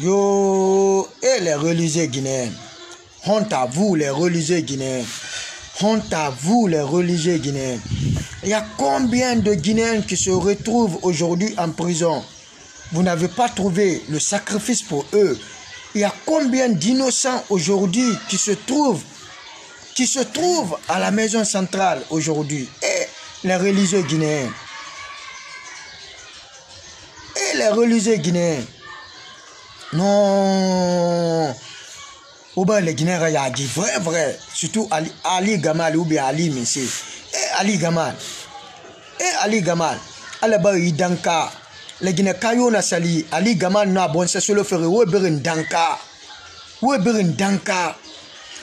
Yo, et les religieux guinéens. Honte à vous, les religieux guinéens. Honte à vous, les religieux guinéens. Il y a combien de Guinéens qui se retrouvent aujourd'hui en prison? Vous n'avez pas trouvé le sacrifice pour eux. Il y a combien d'innocents aujourd'hui qui se trouvent qui se trouvent à la maison centrale aujourd'hui? Et les religieux guinéens et les religieux guinéens non. Ou bien les guinéens dit vrai vrai. Surtout Ali, Ali Gamal ou bien Ali Messi et Ali Gamal. Et Ali Gamal. Ala ba yi danka. Les guinéens kayo na sali. Ali Gamal na bon c'est le faire ou bien danka? Ou bien danka?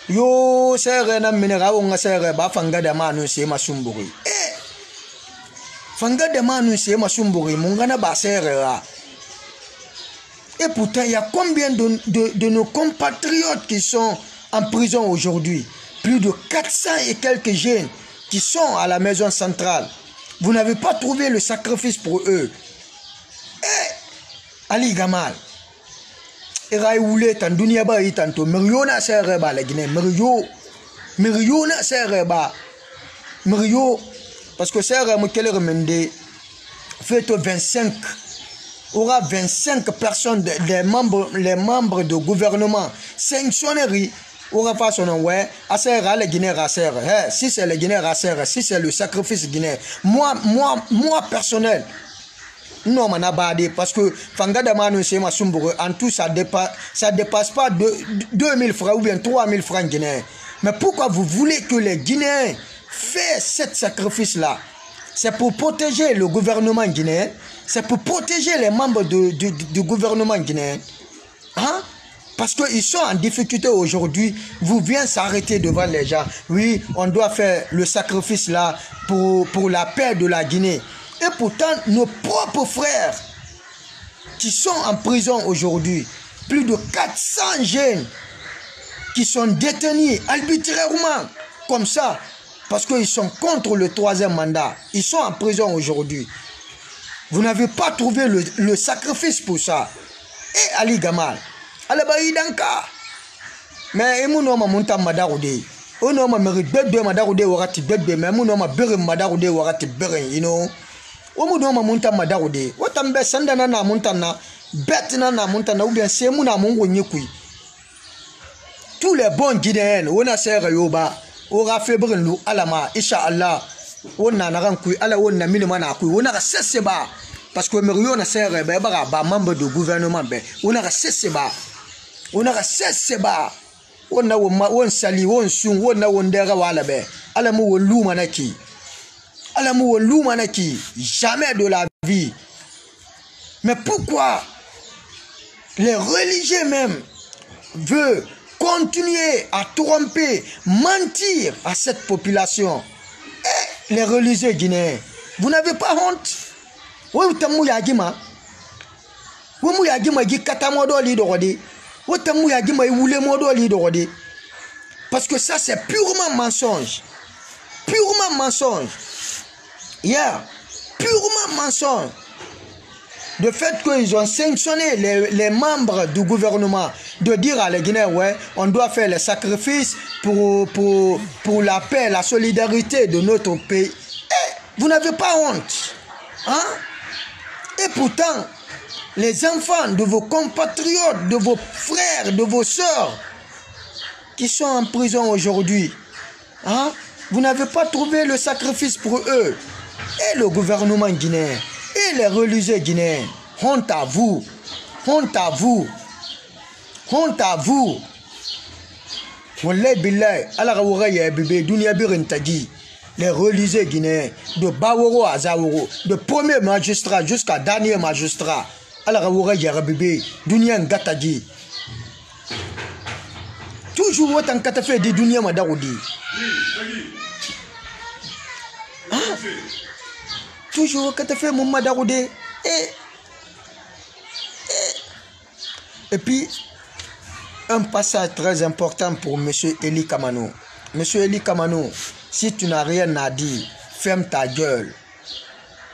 Yo sɛgɛ na minɛ ka wonga sɛgɛ ba fanga da ma nun se ma sumburi eh fanga da ma nun se ma sumburi mun gana ba sɛgɛ ra et pourtant il y a combien de, de, nos compatriotes qui sont en prison aujourd'hui? Plus de 400 et quelques jeunes qui sont à la maison centrale. Vous n'avez pas trouvé le sacrifice pour eux. Eh Ali Gamal. Irai wule tan duniya ba yi tanto. Miriyo na sere ba la gine miriyo miriyo na parce que sere mu kele remende feto 25 aura 25 personnes de, les membres les membres de gouvernement. Sanctionnerie aura pas son ouais. À sere la Guinée à sere hey, si c'est la Guinée à sere si c'est le sacrifice guinéen. Moi moi moi personnel non mana bade parce que fanga da manu c'est ma en tout ça dépasse ça dépasse pas de 2000 francs ou bien 3000 francs guinéens. Mais pourquoi vous voulez que les Guinéens fassent ce sacrifice là c'est pour protéger le gouvernement guinéen c'est pour protéger les membres de, du gouvernement guinéen hein? Parce qu'ils sont en difficulté aujourd'hui, vous venez s'arrêter devant les gens. Oui, on doit faire le sacrifice là pour, pour la paix de la Guinée. Et pourtant, nos propres frères qui sont en prison aujourd'hui, plus de 400 jeunes qui sont détenus arbitrairement, comme ça, parce qu'ils sont contre le troisième mandat. Ils sont en prison aujourd'hui. Vous n'avez pas trouvé le, le, sacrifice pour ça. Et Ali Gamal, Alabaïdanka. Mais il n'y a pas de madaroude. On a mérité bébé madaroude wakati bébé, mais on a béré madaroude wakati béré, you know. wo mu dɔn ma mun ta ma da o de wo tan bɛ sanda na na mun ta na bɛt na na mun ta na ou bien se mun na mun ko nye kui tous les bons guinéens wo na se ga yoba wo ga fe bugin lu alama insha Allah wo na kan kui ala wo na mini mana kui wo na ga sese ba. Parce que mer yo na se ga ba ba ba membre du gouvernement be wo na ga sese ba. Wo na ga sese ba. Wo na wo ma wo sali wo sun wo na wo ndega wala be ala mu wo lu mana ki. Alamu Lumanaki, jamais de la vie. Mais pourquoi les religieux même veulent continuer à tromper, mentir à cette population. Et les religieux guinéens, vous n'avez pas honte? Parce que ça c'est purement mensonge. Purement mensonge. Yeah, purement mensonge. Le fait qu'ils ont sanctionné les, membres du gouvernement de dire à les Guinéens, ouais, on doit faire les sacrifices pour, pour, pour la paix, la solidarité de notre pays. Et vous n'avez pas honte. Hein? Et pourtant, les enfants de vos compatriotes, de vos frères, de vos sœurs qui sont en prison aujourd'hui, hein? vous n'avez pas trouvé le sacrifice pour eux et le gouvernement guinéen et les religieux guinéens. Honte à vous. Honte à vous. Honte à vous. Wallahi billahi, ala ka tagi. Les religieux guinéens, de Baworo à Zaworo, de premier magistrat jusqu'à dernier magistrat. Ala ka dunia ngatagi. Toujours autant kata fait de dunia madaroudi. Hein? Toujours que tu fais mon madaroudé. Et, et et puis un passage très important pour monsieur Eli Kamano monsieur Eli Kamano si tu n'as rien à dire ferme ta gueule.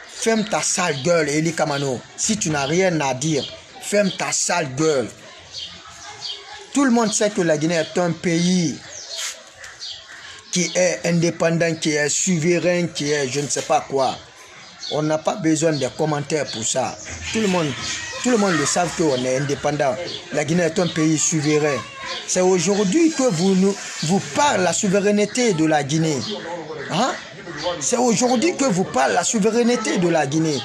Ferme ta sale gueule Eli Kamano si tu n'as rien à dire ferme ta sale gueule. Tout le monde sait que la Guinée est un pays qui est indépendant, qui est souverain, qui est je ne sais pas quoi. On n'a pas besoin de commentaires pour ça. Tout le monde, tout le monde le qu'on est indépendant. La Guinée est un pays souverain. C'est aujourd'hui que vous, nous, vous la souveraineté de la Guinée. Hein? C'est aujourd'hui que vous parlez la souveraineté de la Guinée.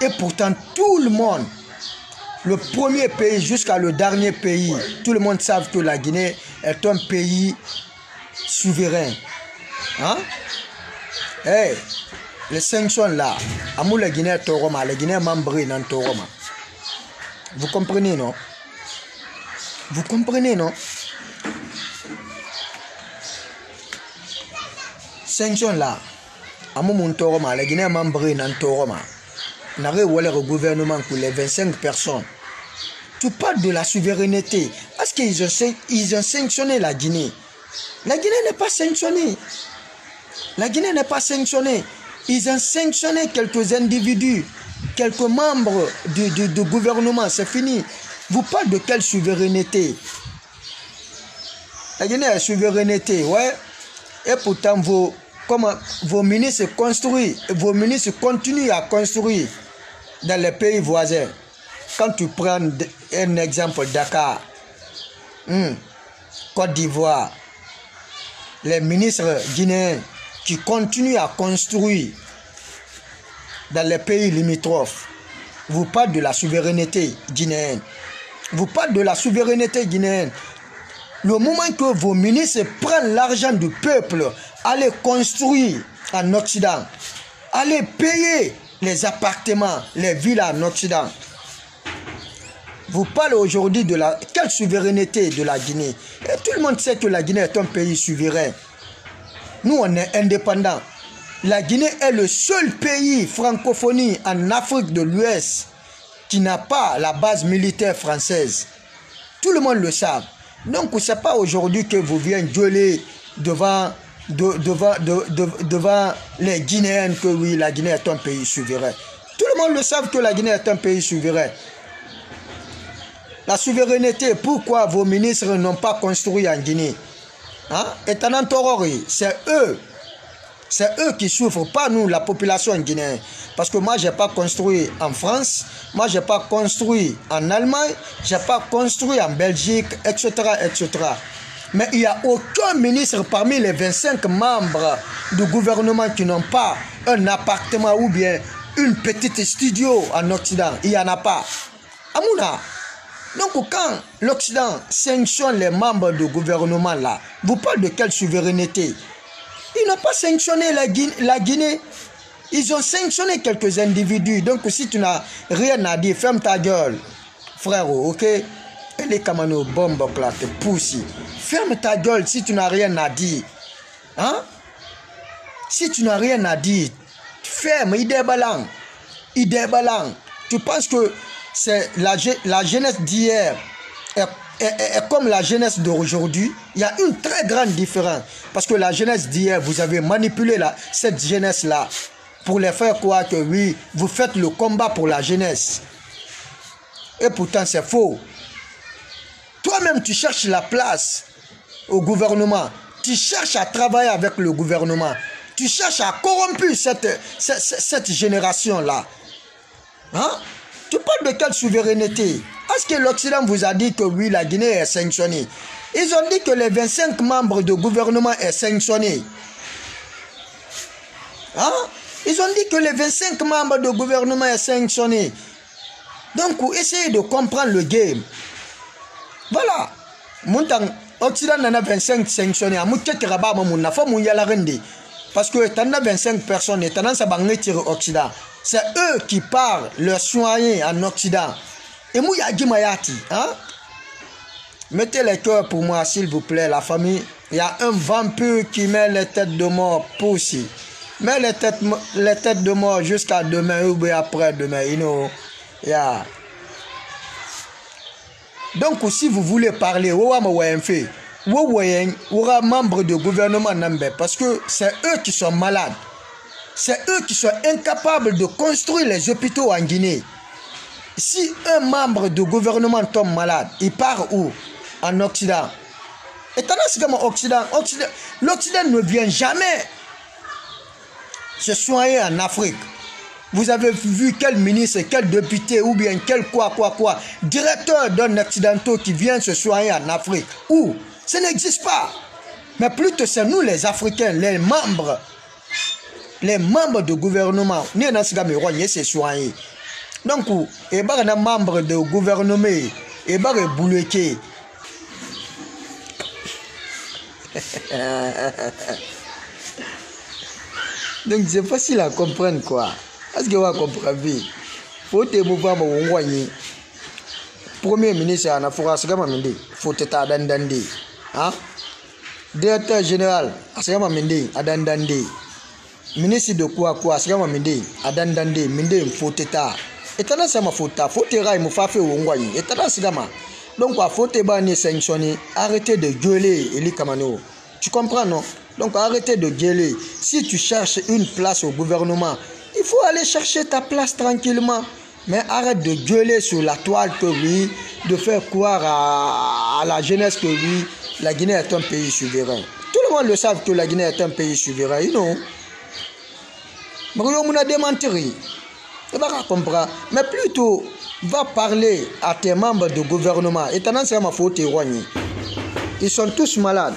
Et pourtant, tout le monde, le premier pays jusqu'à le dernier pays, tout le monde sait que la Guinée est un pays souverain. Hein? Hey, les sanctions là, Amou la Guinée Toroma, la Guinée membre dans Toroma. Vous comprenez, non? Vous comprenez, non? Sanctions là, Amou mon Toroma, la Guinée membre dans Toroma. N'arrête le gouvernement pour les 25 personnes. Tu parles de la souveraineté. Est-ce qu'ils ont, ont sanctionné la Guinée? La Guinée n'est pas sanctionnée. La Guinée n'est pas sanctionnée. Ils ont sanctionné quelques individus, quelques membres du, gouvernement. C'est fini. Vous parlez de quelle souveraineté? La Guinée a souveraineté, ouais. Et pourtant, vos, comment, vos ministres construisent, vos ministres continuent à construire dans les pays voisins. Quand tu prends un exemple, Dakar, hmm, Côte d'Ivoire, les ministres guinéens qui à construire dans les pays limitrophes, vous parlez de la souveraineté guinéenne. Vous parlez de la souveraineté guinéenne. Le moment que vos ministres prennent l'argent du peuple, allez construire en Occident, allez payer les appartements, les villes en Occident. Vous parlez aujourd'hui de la quelle souveraineté de la Guinée. Et tout le monde sait que la Guinée est un pays souverain. Nous, on est indépendants. La Guinée est le seul pays francophonie en Afrique de l'Ouest qui n'a pas la base militaire française. Tout le monde le sait. Donc, ce n'est pas aujourd'hui que vous venez gueuler devant de, devant, de, de, devant les Guinéens que oui, la Guinée est un pays souverain. Tout le monde le sait que la Guinée est un pays souverain. La souveraineté, pourquoi vos ministres n'ont pas construit en Guinée? Hein? c'est eux. C'est eux qui souffrent, pas nous, la population guinéenne. Parce que moi, je n'ai pas construit en France, moi, je n'ai pas construit en Allemagne, je n'ai pas construit en Belgique, etc., etc. Mais il n'y a aucun ministre parmi les 25 membres du gouvernement qui n'ont pas un appartement ou bien une petite studio en Occident. Il n'y en a pas. Amouna. Donc quand l'Occident sanctionne les membres du gouvernement là, vous parlez de quelle souveraineté? Ils n'ont pas sanctionné la Guinée. Ils ont sanctionné quelques individus. Donc si tu n'as rien à dire, ferme ta gueule, frère, ok? Les camano bombes là te poussent. Ferme ta gueule si tu n'as rien à dire. Hein? Si tu n'as rien à dire, ferme, idée balang. Idée balang. Tu penses que c'est la, jeunesse d'hier est, comme la jeunesse d'aujourd'hui. Il y a une très grande différence. Parce que la jeunesse d'hier, vous avez manipulé la, cette jeunesse-là pour les faire croire que oui, vous faites le combat pour la jeunesse. Et pourtant, c'est faux. Toi-même, tu cherches la place au gouvernement. Tu cherches à travailler avec le gouvernement. Tu cherches à corrompre cette, cette, cette génération-là. Hein? Tu parles de quelle souveraineté? Est-ce que l'Occident vous a dit que oui, la Guinée est sanctionnée? Ils ont dit que les 25 membres du gouvernement est sanctionné. Hein? Ils ont dit que les 25 membres du gouvernement est sanctionné. Donc, essayez de comprendre le game. Voilà. Occident en a 25 sanctionnés. Parce que as 25 personnes et Occident. C'est eux qui parlent leurs soignés en Occident. Et moi, Mayati, hein? Mettez les cœurs pour moi, s'il vous plaît, la famille. Il y a un vampire qui met les têtes de mort pour aussi. Mets les têtes, les têtes de mort jusqu'à demain ou après demain. Donc, si vous voulez parler, vous aura membre du gouvernement Nambe parce que c'est eux qui sont malades. C'est eux qui sont incapables de construire les hôpitaux en Guinée. Si un membre du gouvernement tombe malade, il part où? En Occident. Et tandis que Occident, Occident l'Occident ne vient jamais se soigner en Afrique. Vous avez vu quel ministre, quel député ou bien quel quoi, quoi, quoi, directeur d'un occidentaux qui vient se soigner en Afrique. Où? Ça n'existe pas. Mais plutôt c'est nous les Africains, les membres, les membres du gouvernement. Nous sommes. Donc, et bah, les membres du gouvernement, et bah, les Donc c'est facile à comprendre quoi. Est-ce que vous comprenez Faut te mouvoir mon. Premier ministre en Afrique, c'est comme un Directeur général, comme un adandandi. Ministre de quoi quoi, c'est comme un adandandi. Minde faut te ta. Et tana sama faut ta. Faut te raille mo fafe wangwani. Et tana sigama. Donc, il faut te bannir sanctionner. Arrêtez de gueuler, Eli Kamano. Tu comprends, non? Donc, arrêtez de gueuler. Si tu cherches une place au gouvernement, il faut aller chercher ta place tranquillement. Mais arrête de gueuler sur la toile que oui, de faire croire à, à la jeunesse que oui, la Guinée est un pays souverain. Tout le monde le sait que la Guinée est un pays souverain, non Mais on a démenti. Mais plutôt, va parler à tes membres de gouvernement. Et tendance à ma faute, ils sont tous malades.